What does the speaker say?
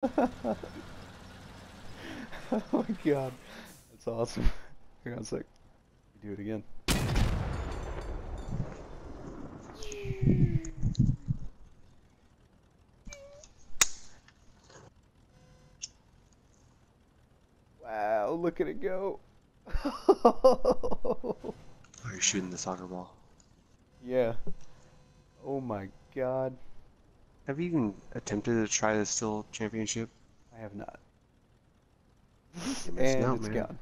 oh my god. That's awesome. Hang on a sec. Do it again. Wow, look at it go. Are you're shooting the soccer ball. yeah. Oh my god. Have you even attempted to try the Steel Championship? I have not. And out, it's man. gone.